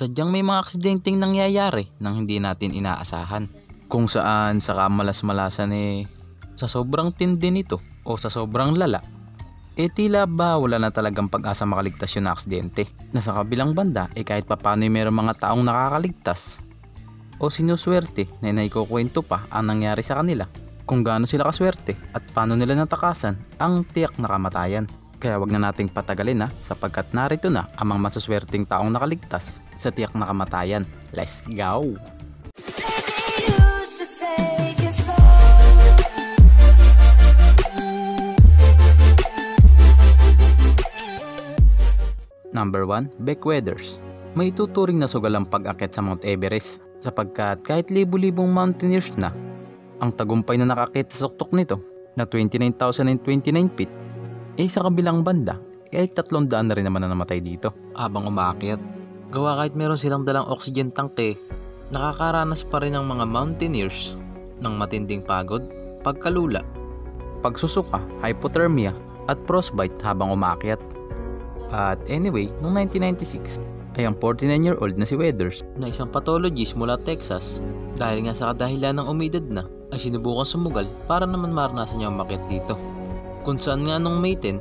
sadyang may mga aksidenteng nangyayari nang hindi natin inaasahan. Kung saan sa kamalas-malasan eh, sa sobrang tindi nito o sa sobrang lala, eh tila ba wala na talagang pag-asa makaligtas yung aksidente. Na sa kabilang banda, eh kahit papano eh mayroong mga taong nakakaligtas o sinuswerte na naikukwento pa ang nangyari sa kanila kung gaano sila kaswerte at paano nila natakasan ang tiyak na kamatayan. Kaya wag na nating patagalin na sapagkat narito na ang mga masuswerteng taong nakaligtas sa tiyak na kamatayan. Let's go! Number 1, Beck Weathers. May tuturing na sugal ang pag-akit sa Mount Everest sapagkat kahit libu-libong mountaineers na ang tagumpay na nakakit sa tuktok nito na 29,029 feet eh sa kabilang banda kahit tatlong daan na rin naman na namatay dito habang umaakyat. Gawa kahit meron silang dalang oxygen tank eh, nakakaranas pa rin ang mga mountaineers ng matinding pagod, pagkalula, pagsusuka, hypothermia at frostbite habang umaakyat. At anyway, noong 1996 ay ang 49-year-old na si Weathers na isang pathologist mula Texas dahil nga sa kadahilan ng umidad na ay sinubukan sumugal para naman maranasan niya umakyat dito. Kung saan nga nung May 10,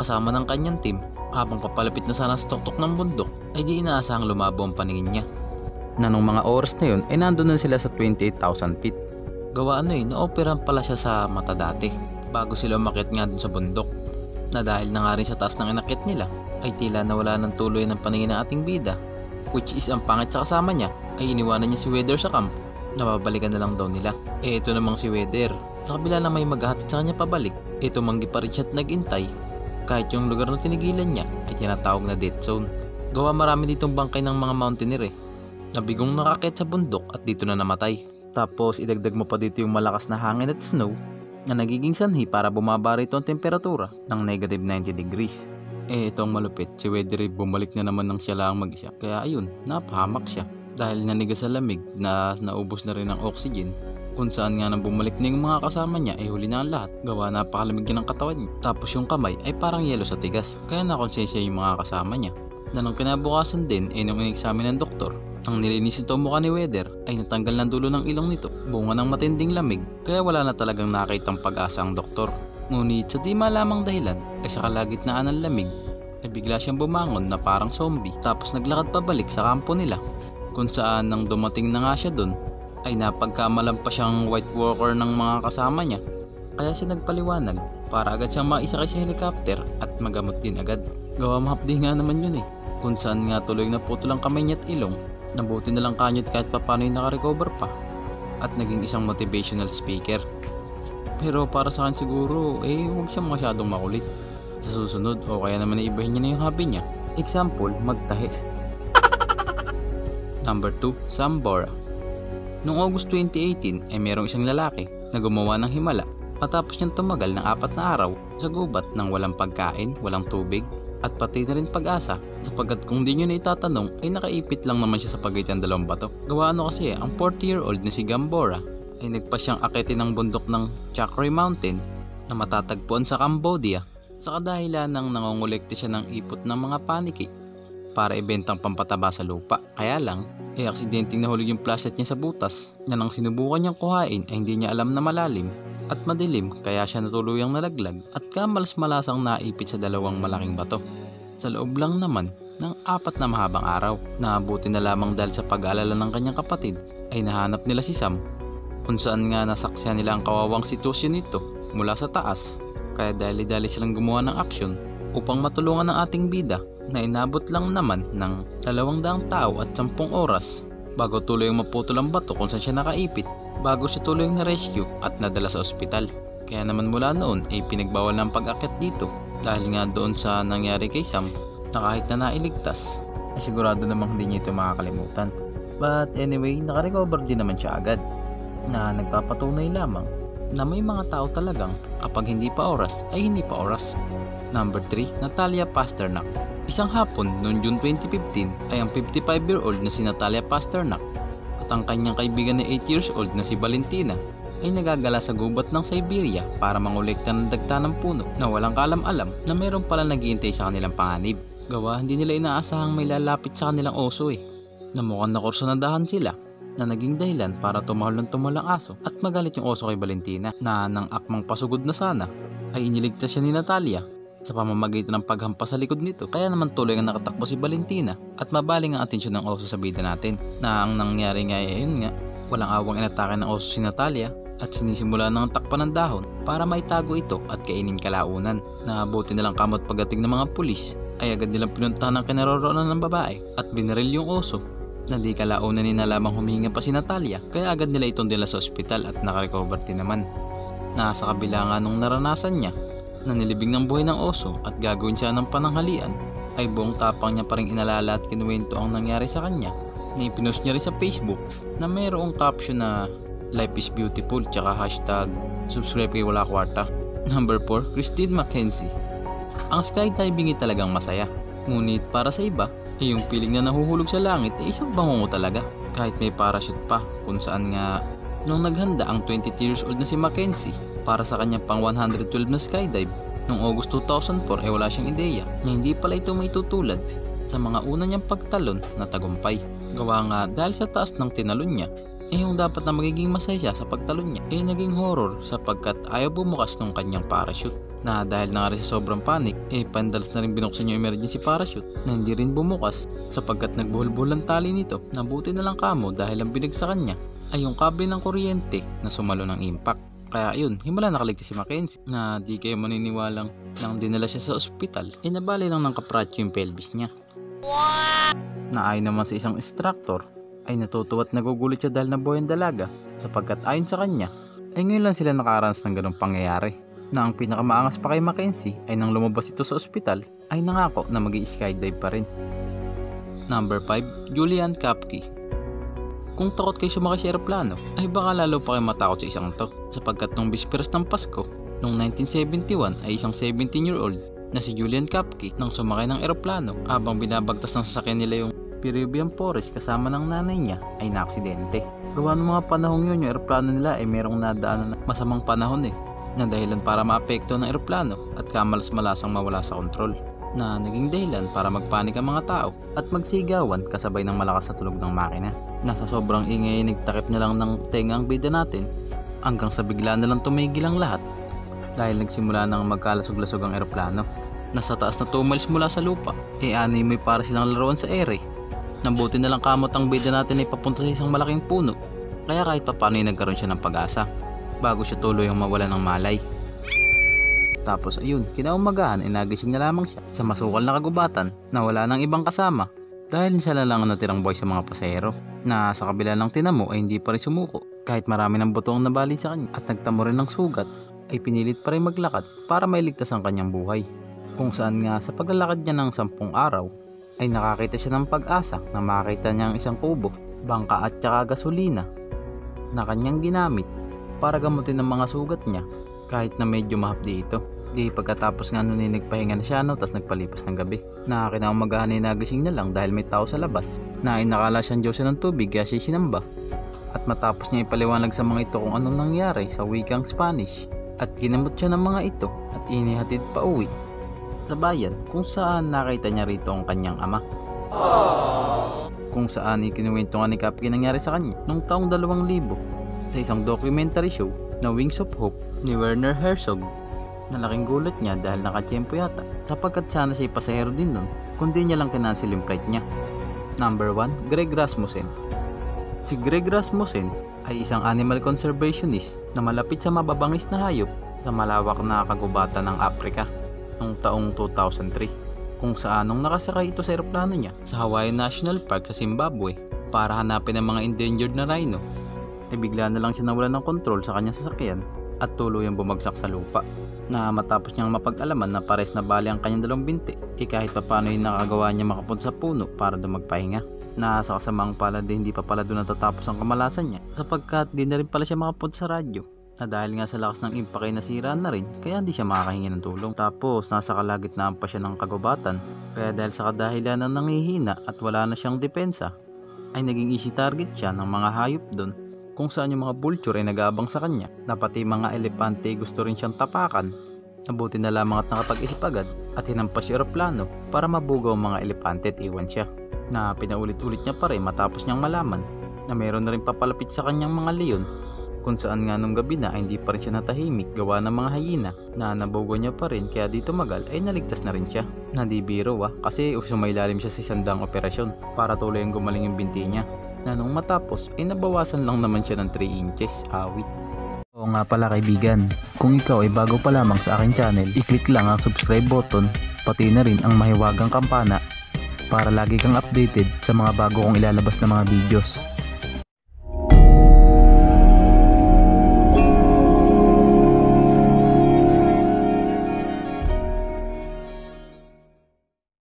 kasama ng kanyang team habang papalapit na sana sa tuktok ng bundok ay di inaasahang lumabo ang paningin niya. Na nung mga oras na yun ay nandun na sila sa 28,000 feet. Gawa ano eh, naoperahan pala siya sa mata dati bago sila umakyat nga dun sa bundok na dahil na nga rin sa taas ng inakit nila ay tila nawala ng tuloy ng paningin ng ating bida which is ang pangit sa kasama niya ay iniwanan niya si Weather sa camp na babalikan na lang daw nila. Eh ito namang si Weather. Sa kabila na may maghahatid sa kanya pabalik, eh tumanggi pa rin siya at nagintay. Kahit yung lugar na tinigilan niya ay tinatawag na dead zone. Gawa marami ditong bangkay ng mga mountaineer eh. Nabigong nakakit sa bundok at dito na namatay. Tapos idagdag mo pa dito yung malakas na hangin at snow na nagiging sanhi para bumaba rito ang temperatura ng negative 90 degrees. Eh itong malupit, si Wedry bumalik na naman ng siya lang mag-isa. Kaya ayun, napahamak siya. Dahil nanigas sa lamig na naubos na rin ang oxygen kung saan nga nang bumalik na yung mga kasama niya ay huli na ang lahat. Gawa napakalamig ng katawan niya. Tapos yung kamay ay parang yelo sa tigas. Kaya nakonsensya yung mga kasama niya. Na nung kinabukasan din ay nung in-examine ng doktor, ang nilinis ito mukha ni Weather ay natanggal ng dulo ng ilong nito, bunga ng matinding lamig, kaya wala na talagang nakitang pag-asa ang doktor. Ngunit sa di malamang dahilan ay sa kalagitnaan ng lamig ay bigla siyang bumangon na parang zombie tapos naglakad pabalik sa kampo nila kung saan nang dumating na nga siya dun ay napagkamalan pa siyang white walker ng mga kasama niya kaya siya nagpaliwanag para agad siyang maisakay sa helicopter at magamot din agad. Gawa mahapdi nga naman yun eh kung saan nga tuloy na putol ang kamay niya at ilong nabuti na lang kanyot kahit papano yung nakarecover pa at naging isang motivational speaker. Pero para sa akin siguro, eh huwag siya masyadong makulit. Sa susunod o kaya naman ibahin niya na yung hobby niya. Example, magtahi. Number 2, Sambora. Noong August 2018 ay merong isang lalaki na gumawa ng himala matapos niyang tumagal ng apat na araw sa gubat ng walang pagkain, walang tubig, at pati na rin pag-asa sapagkat kung di nyo na itatanong ay nakaipit lang naman siya sa pagitan ng dalawang bato. Gawa ano kasi ang 40-year-old na si Gambora ay nagpa siyang akitin ng bundok ng Chakray Mountain na matatagpuan sa Cambodia sa kadahilan ng nangongolekte siya ng ipot ng mga paniki para ibentang pampataba sa lupa. Kaya lang, ay aksidenteng nahulog yung plastic niya sa butas na nang sinubukan niyang kuhain ay hindi niya alam na malalim at madilim kaya siya natuluyang nalaglag at kamalas-malasang naipit sa dalawang malaking bato. Sa loob lang naman ng apat na mahabang araw, naabuti na lamang dahil sa pag-aalala ng kanyang kapatid ay nahanap nila si Sam kung nga nasaksihan nila ang kawawang sitwasyon nito mula sa taas kaya dali-dali silang gumawa ng aksyon upang matulungan ang ating bida na inabot lang naman ng dalawang daang tao at sampung oras bago tuloy ang maputol ang bato kung saan siya nakaipit bago siya tuloy na rescue at nadala sa ospital. Kaya naman mula noon ay pinagbawal ng pag-akit dito dahil nga doon sa nangyari kay Sam na kahit na nailigtas ay sigurado namang hindi niya ito makakalimutan. But anyway, nakarecover din naman siya agad na nagpapatunay lamang na may mga tao talagang kapag hindi pa oras ay hindi pa oras. Number 3, Natalia Pasternak. Isang hapon noong June 2015 ay ang 55-year-old na si Natalia Pasternak at ang kanyang kaibigan na 8 years old na si Valentina ay nagagala sa gubat ng Siberia para mangolekta ng dagta ng puno na walang kalam-alam na mayroon pala naghihintay sa kanilang panganib. Gawa hindi nila inaasahang may lalapit sa kanilang oso eh. na mukhang nakursunadahan sila na naging dahilan para tumahol ng tumahol ang aso at magalit yung oso kay Valentina na nang akmang pasugod na sana ay iniligtas siya ni Natalia sa pamamagitan ng paghampas sa likod nito. Kaya naman tuloy ang nakatakbo si Valentina at mabaling ang atensyon ng oso sa bida natin na ang nangyari nga ay ayun nga walang awang inatake ng oso si Natalia at sinisimula ng takpan ng dahon para maitago ito at kainin kalaunan na buti nilang kamot pagdating ng mga pulis ay agad nilang pinuntahan ng kinaroroonan ng babae at binaril yung oso na di kalaunan ni na lamang humihinga pa si Natalia kaya agad nila itong dila sa ospital at nakarecover din naman. Nasa kabila nga nung naranasan niya na nilibing ng buhay ng oso at gagawin siya ng pananghalian ay buong tapang niya pa rin inalala at kinuwento ang nangyari sa kanya na ipinost niya rin sa Facebook na mayroong caption na Life is beautiful tsaka hashtag subscribe kay Wala Kwarta. Number 4, Christine Mackenzie. Ang skydiving ay talagang masaya. Ngunit para sa iba, ay yung piling na nahuhulog sa langit ay isang bangungo talaga. Kahit may parachute pa kung saan nga nung naghanda ang 22 years old na si Mackenzie para sa kanyang pang 112 na skydive noong August 2004 ay wala siyang ideya na hindi pala ito may tutulad sa mga una niyang pagtalon na tagumpay. Gawa nga dahil sa taas ng tinalon niya eh yung dapat na magiging masaya siya sa pagtalon niya eh naging horror sapagkat ayaw bumukas ng kanyang parachute na dahil na rin sa sobrang panic eh pandalas na rin binuksan yung emergency parachute na hindi rin bumukas sapagkat nagbuhol-buhol ang tali nito na buti na lang kamo dahil ang binagsakan niya ay yung kable ng kuryente na sumalo ng impact kaya yun, himala nakaligtas si Mackenzie na di kayo maniniwalang nang dinala siya sa ospital, eh nabali lang ng kapratyo yung pelvis niya. Na ayon naman sa isang instructor, ay natutuwa at nagugulit siya dahil nabuhay ang dalaga sapagkat ayon sa kanya, ay ngayon lang sila nakaranas ng ganong pangyayari. Na ang pinakamaangas pa kay Mackenzie ay nang lumabas ito sa ospital ay nangako na mag skydive pa rin. Number 5, Julian Kapke kung takot kayo sumakay sa eroplano, ay baka lalo pa kayo matakot sa isang to sapagkat nung bisperas ng Pasko, noong 1971 ay isang 17-year-old na si Julian Kapke nang sumakay ng eroplano habang binabagtas ng sasakyan nila yung Peruvian Forest kasama ng nanay niya ay naaksidente. Gawa ng mga panahong yun, yung eroplano nila ay merong nadaanan na masamang panahon eh na dahilan para maapekto ng eroplano at kamalas-malasang mawala sa kontrol na naging dahilan para magpanik ang mga tao at magsigawan kasabay ng malakas na tulog ng makina. Nasa sobrang ingay nagtakip na lang ng tenga ang bida natin hanggang sa bigla na lang tumigil ang lahat dahil nagsimula nang magkalasog-lasog ang eroplano. Nasa taas na 2 miles mula sa lupa, e ani may para silang laruan sa ere. Nabuti na lang kamot ang bida natin ay papunta sa isang malaking puno, kaya kahit papano ay nagkaroon siya ng pag-asa bago siya tuloy ang mawala ng malay. Tapos ayun, kinaumagahan ay nagising na lamang siya sa masukal na kagubatan na wala nang ibang kasama. Dahil siya na lang ang natirang boy sa mga pasahero na sa kabila ng tinamo ay hindi pa rin sumuko. Kahit marami ng buto ang nabali sa kanya at nagtamo rin ng sugat ay pinilit pa rin maglakad para mailigtas ang kanyang buhay. Kung saan nga sa paglalakad niya ng sampung araw ay nakakita siya ng pag-asa na makita niya ang isang kubo, bangka at saka gasolina na kanyang ginamit para gamutin ang mga sugat niya kahit na medyo mahapdi ito. Di pagkatapos nga nun nagpahinga na siya no, tapos nagpalipas ng gabi. Na kinaumagahan ay nagising na lang dahil may tao sa labas. Na ay nakala siyang Diyos ng tubig kaya siya sinamba. At matapos niya ipaliwanag sa mga ito kung anong nangyari sa wikang Spanish. At kinamot siya ng mga ito at inihatid pa uwi sa bayan kung saan nakita niya rito ang kanyang ama. Kung saan ikinuwento nga ni Kapki nangyari sa kanya noong taong 2000 sa isang documentary show na Wings of Hope ni Werner Herzog. Nalaking gulat niya dahil nakatiyempo yata sapagkat sana siya pasahero din nun kundi niya lang kinancel yung flight niya. Number 1, Greg Rasmussen Si Greg Rasmussen ay isang animal conservationist na malapit sa mababangis na hayop sa malawak na kagubatan ng Afrika noong taong 2003 kung saan nung nakasakay ito sa eroplano niya sa Hawaii National Park sa Zimbabwe para hanapin ang mga endangered na rhino ay bigla na lang siya nawala ng kontrol sa kanyang sasakyan at tuluyang bumagsak sa lupa na matapos niyang mapag-alaman na pares na bali ang kanyang dalawang binti eh kahit pa paano yung nakagawa niya makapunta sa puno para doon magpahinga. Na sa kasamaang palad hindi pa pala doon natatapos ang kamalasan niya sapagkat di na rin pala siya makapunta sa radyo na dahil nga sa lakas ng impact ay nasira na rin kaya hindi siya makakahingi ng tulong. Tapos nasa kalagitnaan pa siya ng kagubatan. Kaya dahil sa kadahilan ng nangihina at wala na siyang depensa ay naging easy target siya ng mga hayop doon kung saan yung mga vulture ay nagabang sa kanya na pati mga elepante gusto rin siyang tapakan. Nabuti na lamang at nakapag-isip agad at hinampas yung eroplano para mabugaw ang mga elepante at iwan siya na pinaulit-ulit niya pa rin matapos niyang malaman na meron na rin papalapit sa kanyang mga leon kung saan nga nung gabi na ay hindi pa rin siya natahimik gawa ng mga hyena na nabugaw niya pa rin kaya di tumagal ay naligtas na rin siya. Na di biro ah. Kasi sumailalim siya sa isandang operasyon para tuloy ang gumaling yung binti niya na nung matapos ay nabawasan lang naman siya ng 3 inches. Awit. Oo nga pala kaibigan, kung ikaw ay bago pa lamang sa aking channel, i-click lang ang subscribe button, pati na rin ang mahiwagang kampana para lagi kang updated sa mga bago kong ilalabas na mga videos.